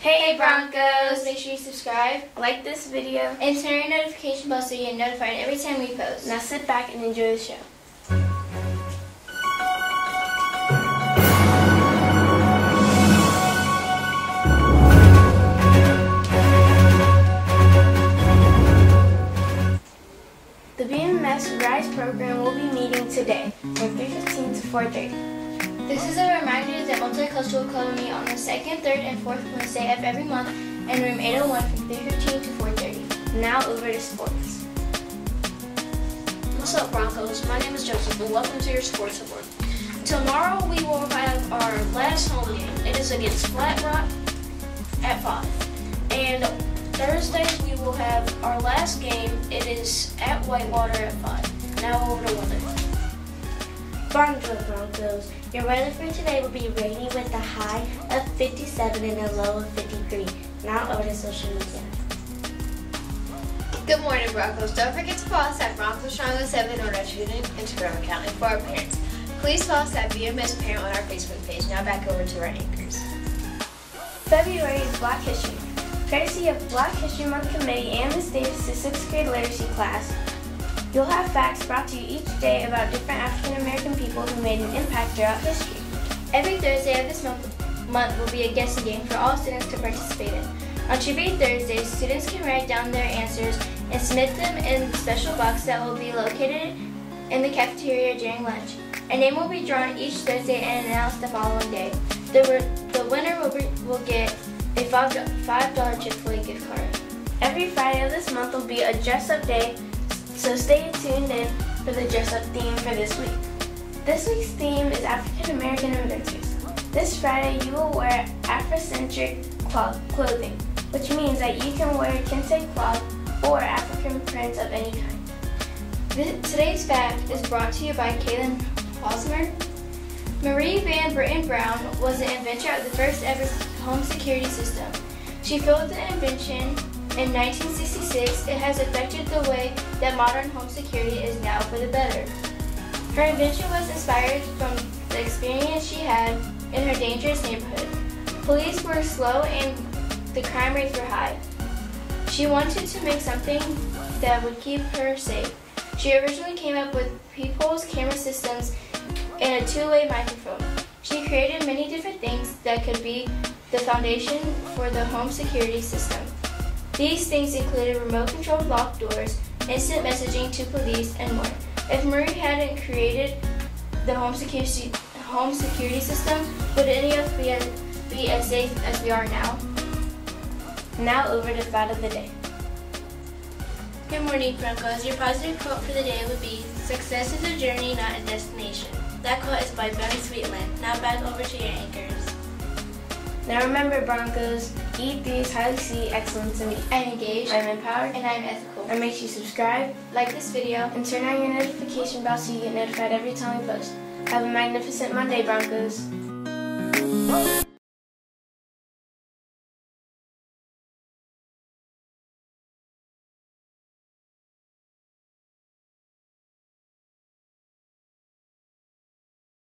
Hey Broncos! Make sure you subscribe Like this video. and turn your notification bell so you get notified every time we post. Now sit back and enjoy the show. The BMS RISE program will be meeting today from 3.15 to 4.30. This is a reminder that Club will on the second, third, and fourth Wednesday of every month in room 801 from 3.15 to 4.30. Now over to sports. What's up, Broncos? My name is Joseph, and welcome to your sports report. Tomorrow we will have our last home game. It is against Flat Rock at 5. And Thursday we will have our last game. It is at Whitewater at 5. Now over to weather. Bonjour Broncos. Your weather for today will be rainy with a high of 57 and a low of 53. Now over to social media. Good morning, Broncos. Don't forget to follow us at Broncos Strong 7 on our TuneIn Instagram account and for our parents. Please follow us at BMS Parent on our Facebook page. Now back over to our anchors. February is Black History. Courtesy of Black History Month Committee and Miss Davis' 6th grade literacy class, you'll have facts brought to you each day about different African American people who made an impact throughout history. Every Thursday of this month, month will be a guessing game for all students to participate in. On Trivia Thursdays, students can write down their answers and submit them in a special box that will be located in the cafeteria during lunch. A name will be drawn each Thursday and announced the following day. The, the winner will, be, will get a $5, $5 Chick-fil-A gift card. Every Friday of this month will be a dress up day, so stay tuned in for the dress up theme for this week. This week's theme is African American inventors. This Friday you will wear Afrocentric cloth clothing, which means that you can wear kente cloth or African prints of any kind. Today's fact is brought to you by Kaylin Hosmer. Marie Van Brittan Brown was the inventor of the first ever home security system. She filed the invention in 1966. It has affected the way that modern home security is now for the better. Her invention was inspired from the experience she had in her dangerous neighborhood. Police were slow and the crime rates were high. She wanted to make something that would keep her safe. She originally came up with people's camera systems and a two-way microphone. She created many different things that could be the foundation for the home security system. These things included remote-controlled locked doors, instant messaging to police, and more. If Marie hadn't created the home security home security system, would any of us be as, be as safe as we are now? Now over to thought of the day. Good morning, Broncos. Your positive quote for the day would be Success is a journey, not a destination. That quote is by Benny Sweetland. Now back over to your anchors. Now remember Broncos, E3 is highly see excellence in E. I'm engaged I'm empowered, and I'm ethical. and make sure you subscribe Like this video. and turn on your notification bell so you get notified every time we post. Have a magnificent Monday, Broncos.